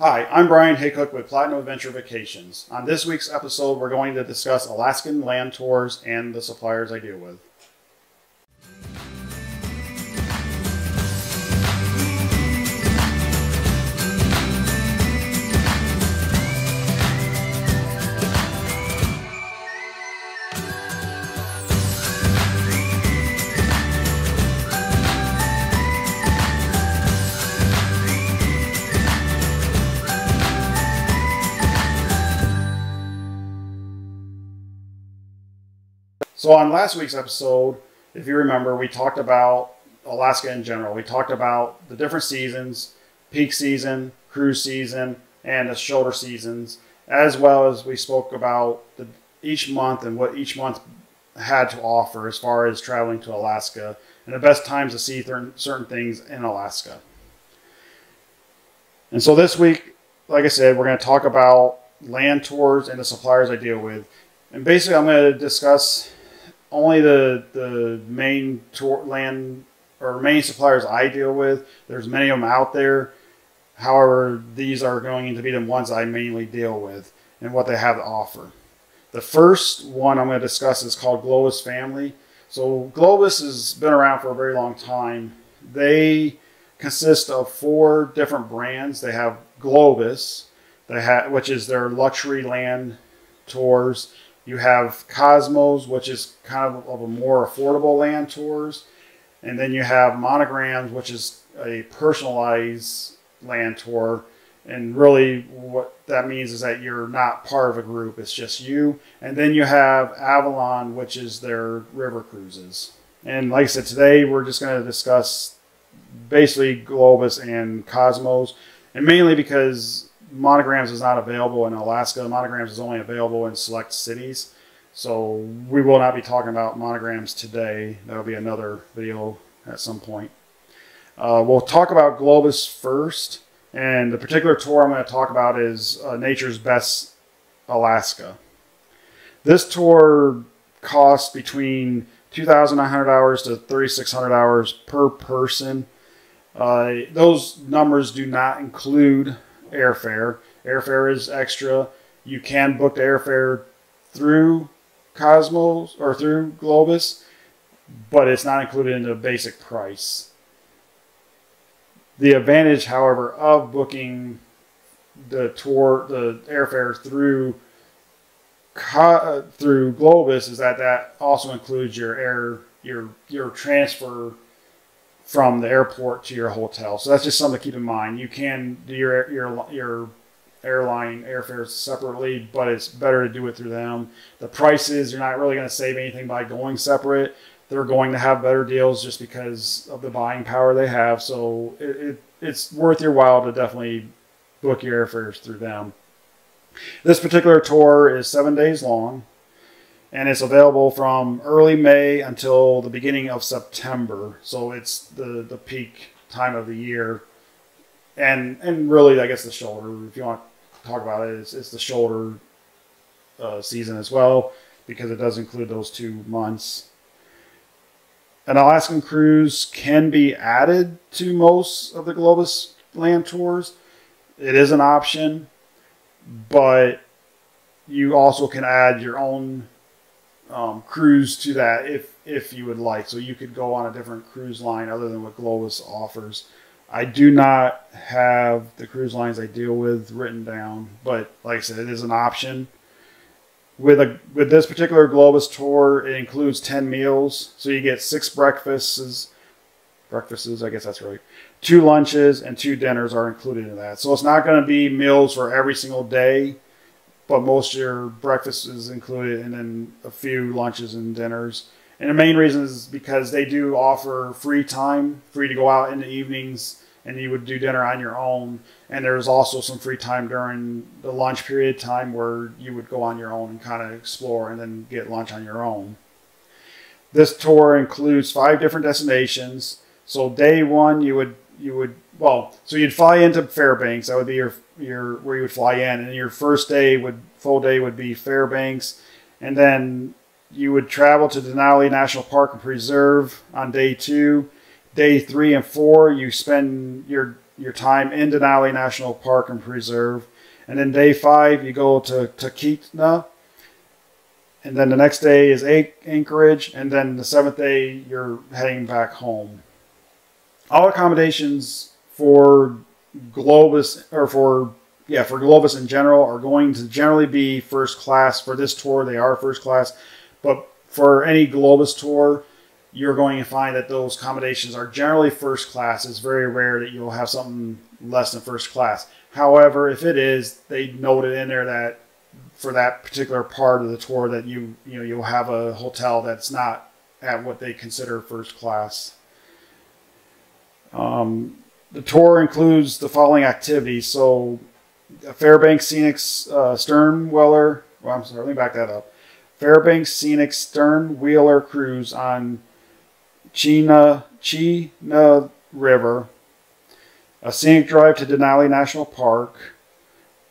Hi, I'm Brian Haycook with Platinum Adventure Vacations. On this week's episode, we're going to discuss Alaskan land tours and the suppliers I deal with. So, on last week's episode, if you remember, we talked about Alaska in general. We talked about the different seasons peak season, cruise season, and the shoulder seasons, as well as we spoke about the, each month and what each month had to offer as far as traveling to Alaska and the best times to see certain things in Alaska. And so this week, like I said, we're going to talk about land tours and the suppliers I deal with. And basically, I'm going to discuss only the the main tour, land or main suppliers I deal with. There's many of them out there. However, these are going to be the ones I mainly deal with and what they have to offer. The first one I'm going to discuss is called Globus Family. So Globus has been around for a very long time. They consist of four different brands. They have Globus, they have which is their luxury land tours. You have Cosmos, which is kind of, of a more affordable land tours. And then you have Monograms, which is a personalized land tour. And really, what that means is that you're not part of a group, it's just you. And then you have Avalon, which is their river cruises. And like I said, today we're just going to discuss basically Globus and Cosmos. And mainly because monograms is not available in Alaska. Monograms is only available in select cities. So we will not be talking about monograms today. That'll be another video at some point. Uh, we'll talk about Globus first. And the particular tour I'm going to talk about is uh, Nature's Best Alaska. This tour costs between 2,900 hours to 3,600 hours per person. Uh, those numbers do not include airfare. Airfare is extra. You can book the airfare through Cosmos or through Globus, but it's not included in the basic price. The advantage, however, of booking the tour, the airfare through uh, through Globus is that that also includes your air your your transfer from the airport to your hotel. So that's just something to keep in mind. You can do your your your airline airfares separately, but it's better to do it through them. The prices you're not really going to save anything by going separate. They're going to have better deals just because of the buying power they have. So it, it it's worth your while to definitely book your airfares through them. This particular tour is seven days long and it's available from early May until the beginning of September. So it's the the peak time of the year, and and really, I guess the shoulder. If you want to talk about it, it's, it's the shoulder uh, season as well because it does include those two months. An Alaskan cruise can be added to most of the Globus land tours. It is an option, but you also can add your own um, cruise to that if if you would like. So you could go on a different cruise line other than what Globus offers. I do not have the cruise lines I deal with written down, but like I said, it is an option. With a with this particular Globus tour, it includes ten meals, so you get six breakfasts, breakfasts, I guess that's right. Two lunches and two dinners are included in that. So it's not going to be meals for every single day but most of your breakfast is included and then a few lunches and dinners. And the main reason is because they do offer free time, free to go out in the evenings, and you would do dinner on your own. And there's also some free time during the lunch period time where you would go on your own and kind of explore and then get lunch on your own. This tour includes five different destinations. So day one, you would you would well, so you'd fly into Fairbanks. That would be your your where you would fly in, and your first day would full day would be Fairbanks, and then you would travel to Denali National Park and Preserve on day two. Day three and four, you spend your your time in Denali National Park and Preserve. And then day five, you go to Talkeetna. And then the next day is Anchorage. And then the seventh day, you're heading back home. All accommodations for Globus, or for, yeah, for Globus in general, are going to generally be first class. For this tour, they are first class. But for any Globus tour, you're going to find that those accommodations are generally first class. It's very rare that you'll have something less than first class. However, if it is, they noted in there that for that particular part of the tour that you you know you'll have a hotel that's not at what they consider first class. Um, the tour includes the following activities. So, Fairbanks Scenic uh, Stern. Well, I'm sorry, let me back that up. Fairbanks Scenic Stern Wheeler cruise on Chena Chena River a scenic drive to Denali National Park,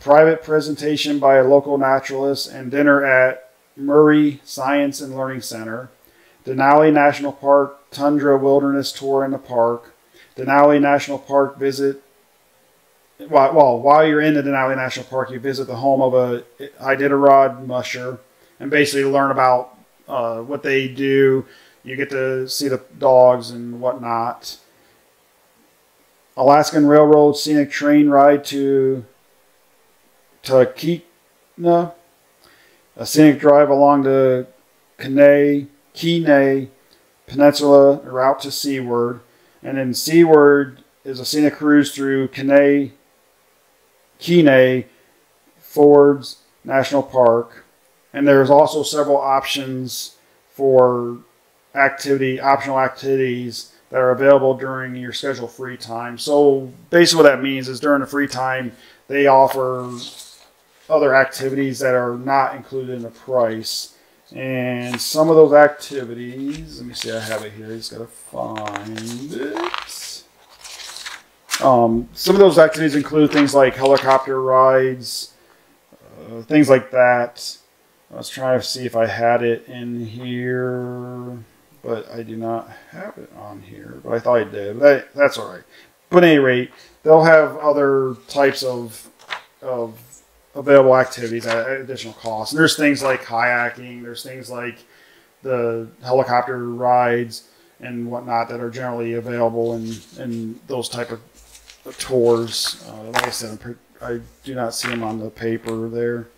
private presentation by a local naturalist, and dinner at Murie Science and Learning Center, Denali National Park Tundra Wilderness Tour in the park, Denali National Park visit. Well, while you're in the Denali National Park, you visit the home of a Iditarod musher and basically learn about uh, what they do. You get to see the dogs and whatnot. Alaskan Railroad scenic train ride to Talkeetna, a scenic drive along the Kenai, Kenai Peninsula route to Seward, and then Seward is a scenic cruise through Kenai, Kenai Fjords National Park, and there's also several options for activity, optional activities that are available during your scheduled free time. So basically, what that means is during the free time, they offer other activities that are not included in the price. And some of those activities, let me see, I have it here. Just got to find it. Um, some of those activities include things like helicopter rides, uh, things like that. I was trying to see if I had it in here but I do not have it on here. But I thought I did. But that's all right. But at any rate, they'll have other types of of available activities at additional cost. And there's things like kayaking. There's things like the helicopter rides and whatnot that are generally available in in those type of tours. Uh, like I said, I do not see them on the paper there.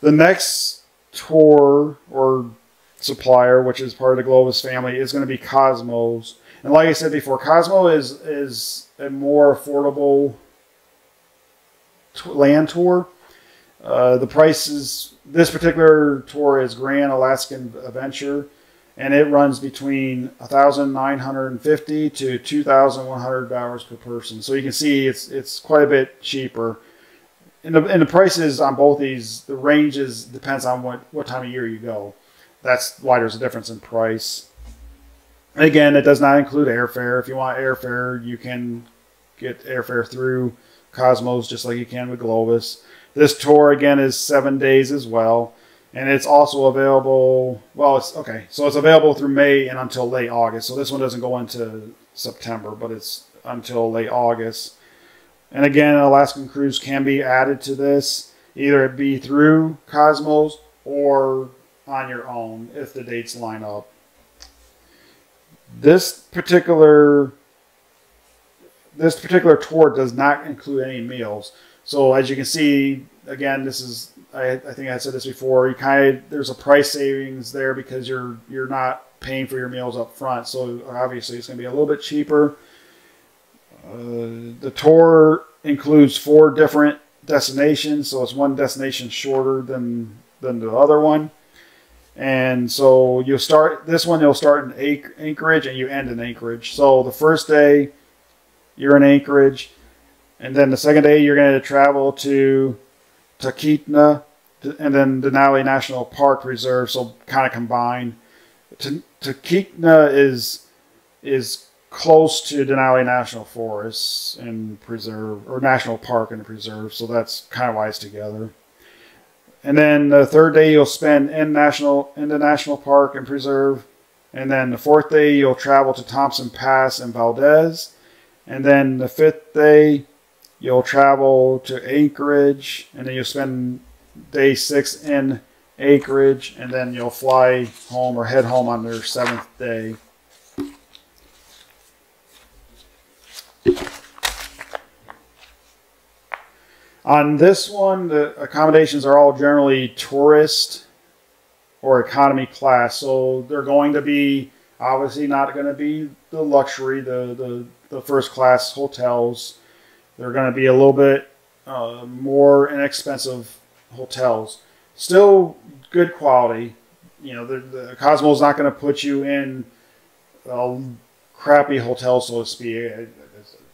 The next tour or supplier, which is part of the Globus family, is going to be Cosmos. And like I said before, Cosmo is is a more affordable land tour. Uh, the price is this particular tour is Grand Alaskan Adventure, and it runs between 1,950 to 2,100 dollars per person. So you can see it's it's quite a bit cheaper. And the, and the prices on both these, the ranges depends on what, what time of year you go. That's why there's a difference in price. Again, it does not include airfare. If you want airfare, you can get airfare through Cosmos just like you can with Globus. This tour again is seven days as well, and it's also available. Well, it's okay, so it's available through May and until late August. So this one doesn't go into September, but it's until late August. And again, Alaskan Cruise can be added to this, either it be through Cosmos or on your own if the dates line up. This particular this particular tour does not include any meals. So as you can see, again, this is I, I think I said this before. You kind of there's a price savings there because you're you're not paying for your meals up front. So obviously it's going to be a little bit cheaper. Uh, the tour includes four different destinations, so it's one destination shorter than than the other one. And so you'll start this one. You'll start in Anchorage and you end in Anchorage. So the first day you're in Anchorage, and then the second day you're going to travel to Talkeetna, and then Denali National Park Reserve. So kind of combined. Talkeetna is is close to Denali National Forest and Preserve or National Park and Preserve. So that's kind of why it's together. And then the third day you'll spend in national in the national park and preserve. And then the fourth day you'll travel to Thompson Pass and Valdez. And then the fifth day, you'll travel to Anchorage, and then you'll spend day six in Anchorage, and then you'll fly home or head home on your seventh day. On this one, the accommodations are all generally tourist or economy class, so they're going to be obviously not going to be the luxury, the, the, the first class hotels. They're going to be a little bit uh, more inexpensive hotels. Still good quality. You know, the, the Cosmo's not going to put you in a crappy hotel, so to speak eh, eh,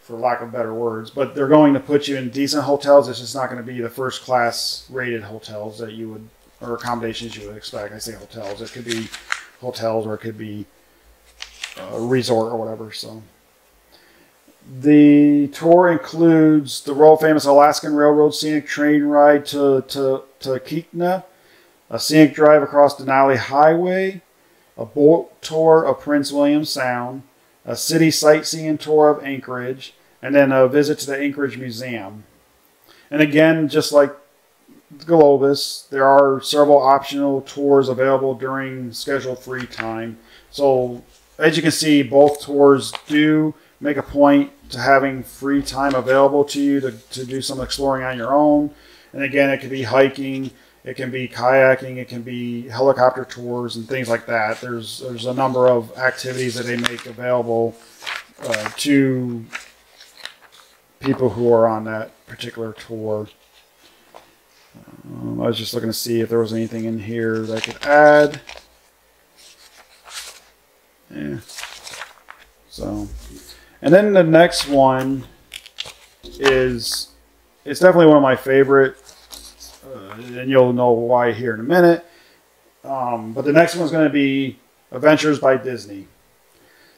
for lack of better words, but they're going to put you in decent hotels. It's just not going to be the first class rated hotels that you would, or accommodations you would expect. I say hotels. It could be hotels or it could be a resort or whatever. So the tour includes the world famous Alaskan Railroad scenic train ride to, to, to Kekna, a scenic drive across Denali Highway, a boat tour of Prince William Sound, a city sightseeing tour of Anchorage, and then a visit to the Anchorage Museum. And again, just like Globus, there are several optional tours available during scheduled free time. So, as you can see, both tours do make a point to having free time available to you to, to do some exploring on your own. And again, it could be hiking, it can be kayaking, it can be helicopter tours and things like that. There's there's a number of activities that they make available uh, to people who are on that particular tour. Um, I was just looking to see if there was anything in here that I could add. Yeah. So, and then the next one is it's definitely one of my favorite uh, and you'll know why here in a minute. Um, but the next one's going to be Adventures by Disney.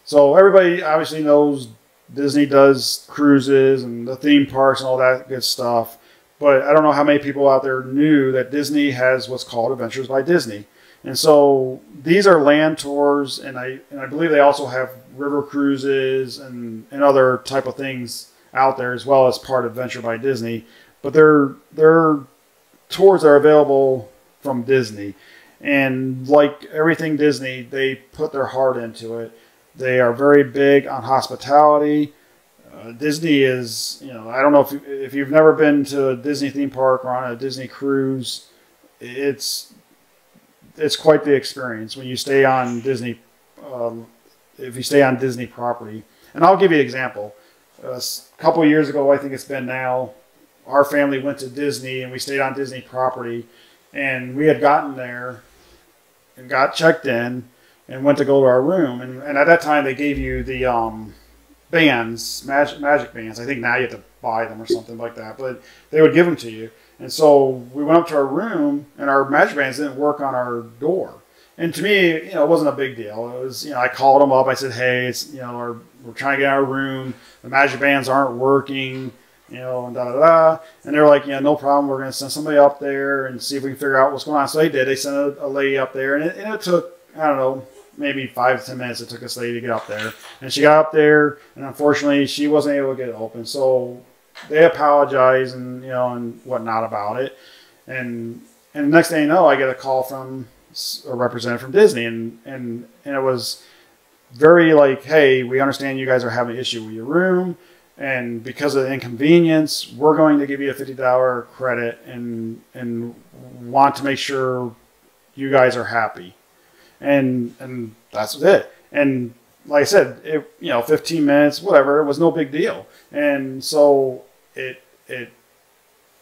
So everybody obviously knows Disney does cruises and the theme parks and all that good stuff. But I don't know how many people out there knew that Disney has what's called Adventures by Disney. And so these are land tours, and I and I believe they also have river cruises and, and other type of things out there as well as part of Venture by Disney. But they're they're tours are available from Disney. And like everything Disney, they put their heart into it. They are very big on hospitality. Uh, Disney is, you know, I don't know if, if you've never been to a Disney theme park or on a Disney cruise, it's it's quite the experience when you stay on Disney. Um, if you stay on Disney property, and I'll give you an example. Uh, a couple years ago, I think it's been now our family went to Disney and we stayed on Disney property, and we had gotten there and got checked in and went to go to our room, and, and at that time they gave you the um, bands, magic magic bands. I think now you have to buy them or something like that, but they would give them to you. And so we went up to our room, and our magic bands didn't work on our door. And to me, you know, it wasn't a big deal. It was, you know, I called them up. I said, "Hey, it's, you know, our, we're trying to get our room. The magic bands aren't working you know, and da da da. And they're like, yeah, no problem. We're going to send somebody up there and see if we can figure out what's going on. So they did. They sent a, a lady up there, and it, and it took, I don't know, maybe five to ten minutes it took this lady to get up there. And she got up there, and unfortunately, she wasn't able to get it open. So they apologized and, you know, and whatnot about it. And and the next thing you know, I get a call from a representative from Disney, and, and, and it was very like, hey, we understand you guys are having an issue with your room and because of the inconvenience, we're going to give you a fifty dollar credit and and want to make sure you guys are happy, and and that's it. And like I said, it you know, fifteen minutes, whatever, it was no big deal, and so it it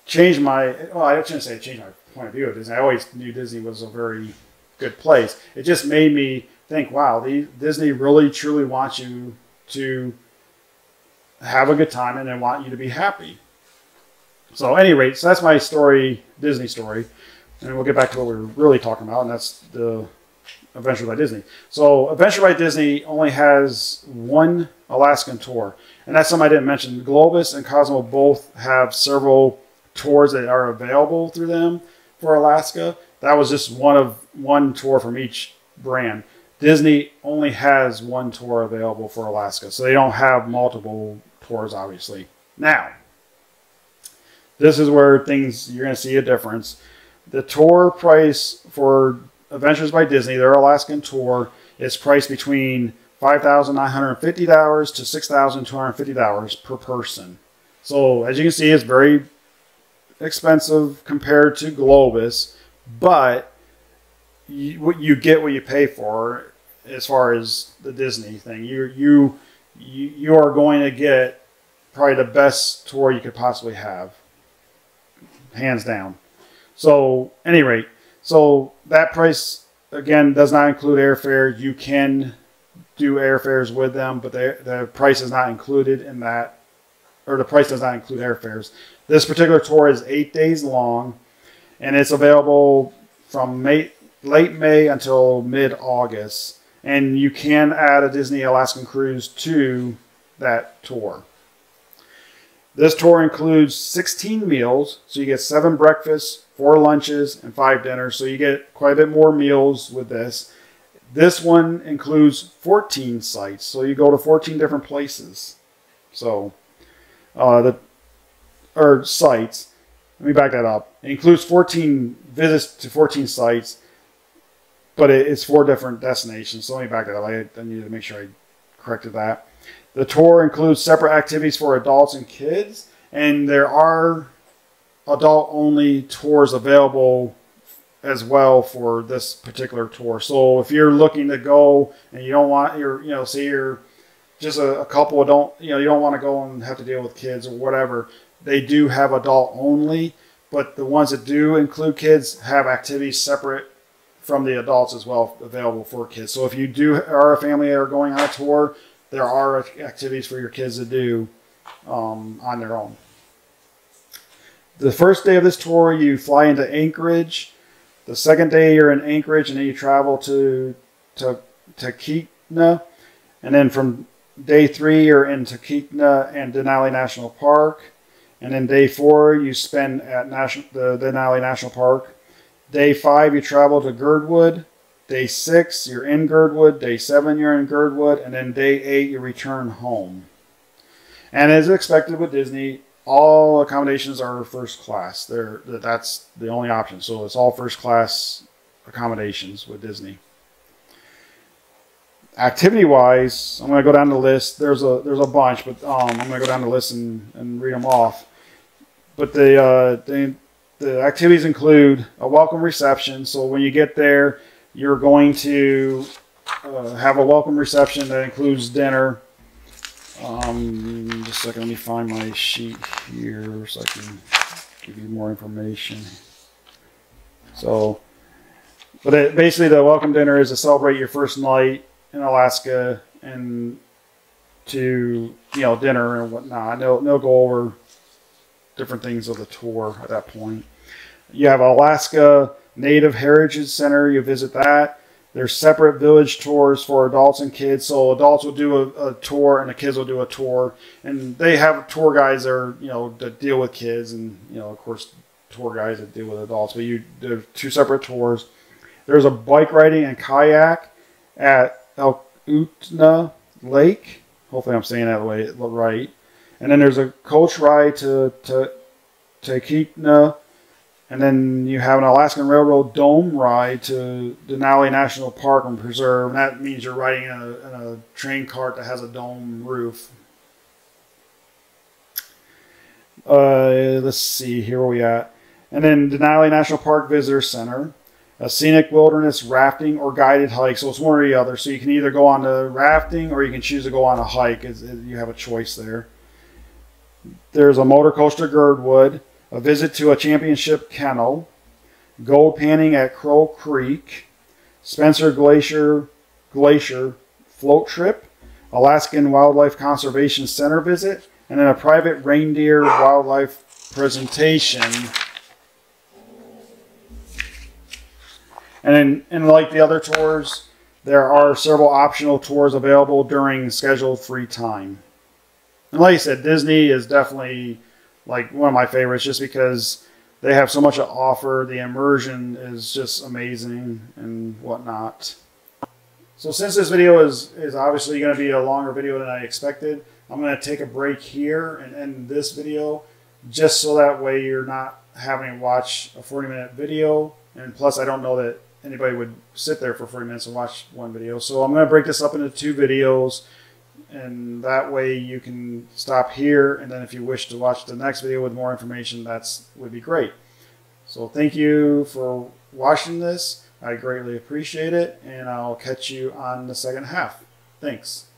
changed my well, I shouldn't say it changed my point of view of Disney. I always knew Disney was a very good place. It just made me think, wow, the Disney really truly wants you to have a good time, and they want you to be happy. So, any rate, so that's my story, Disney story, and we'll get back to what we are really talking about, and that's the Adventure by Disney. So, Adventure by Disney only has one Alaskan tour, and that's something I didn't mention. Globus and Cosmo both have several tours that are available through them for Alaska. That was just one of one tour from each brand. Disney only has one tour available for Alaska, so they don't have multiple tours, obviously. Now, this is where things you're going to see a difference. The tour price for Adventures by Disney, their Alaskan tour, is priced between $5,950 to $6,250 per person. So, as you can see, it's very expensive compared to Globus, but you, you get what you pay for as far as the Disney thing. You you you are going to get probably the best tour you could possibly have, hands down. So, any rate, so that price again does not include airfare. You can do airfares with them, but the the price is not included in that, or the price does not include airfares. This particular tour is eight days long, and it's available from May, late May until mid August. And you can add a Disney Alaskan cruise to that tour. This tour includes 16 meals, so you get seven breakfasts, four lunches, and five dinners. So you get quite a bit more meals with this. This one includes 14 sites, so you go to 14 different places. So uh, the or sites. Let me back that up. It includes 14 visits to 14 sites, but it's four different destinations. So let me back that up. I, I needed to make sure I corrected that. The tour includes separate activities for adults and kids, and there are adult only tours available as well for this particular tour. So if you're looking to go and you don't want your, you know, say you're just a, a couple don't, you know, you don't want to go and have to deal with kids or whatever, they do have adult only, but the ones that do include kids have activities separate from the adults as well available for kids. So if you do are a family that are going on a tour, there are activities for your kids to do um, on their own. The first day of this tour, you fly into Anchorage. The second day, you're in Anchorage, and then you travel to to Talkeetna, and then from day three, you're in Talkeetna and Denali National Park. And then day four, you spend at national, the Denali National Park. Day five, you travel to Girdwood. Day six, you're in Girdwood. Day seven, you're in Girdwood. And then day eight, you return home. And as expected with Disney, all accommodations are first class. They're, that's the only option. So it's all first class accommodations with Disney. Activity wise, I'm going to go down the list. There's a there's a bunch, but um, I'm going to go down the list and, and read them off. But the, uh, the, the activities include a welcome reception. So when you get there, you're going to uh, have a welcome reception that includes dinner. Um, just a second, let me find my sheet here so I can give you more information. So, but it, basically, the welcome dinner is to celebrate your first night in Alaska and to you know dinner and whatnot. They'll, they'll go over different things of the tour at that point. You have Alaska Native Heritage Center. You visit that. There's separate village tours for adults and kids. So adults will do a, a, tour and the kids will do a tour. And they have tour guides that are, you know, that deal with kids and, you know, of course, tour guides that deal with adults. But you there's two separate tours. There's a bike riding and kayak at Elkutna Lake. Hopefully I'm saying that way right. And then there's a coach ride to, to Talkeetna. And then you have an Alaskan Railroad dome ride to Denali National Park and Preserve. And that means you're riding in a, in a train cart that has a dome roof. Uh, let's see, here we at. And then Denali National Park Visitor Center, a scenic wilderness rafting or guided hike. So it's one or the other. So you can either go on the rafting or you can choose to go on a hike. It, you have a choice there. There's a motor coaster Girdwood, a visit to a championship kennel, gold panning at Crow Creek, Spencer Glacier Glacier float trip, Alaskan Wildlife Conservation Center visit, and then a private reindeer wildlife presentation. And then, and like the other tours, there are several optional tours available during scheduled free time. And like I said, Disney is definitely like one of my favorites just because they have so much to offer. The immersion is just amazing and whatnot. So since this video is, is obviously going to be a longer video than I expected, I'm going to take a break here and end this video just so that way you're not having to watch a 40 minute video. And plus, I don't know that anybody would sit there for 40 minutes and watch one video. So I'm going to break this up into two videos. And that way you can stop here. And then if you wish to watch the next video with more information, that's would be great. So thank you for watching this. I greatly appreciate it. And I'll catch you on the second half. Thanks.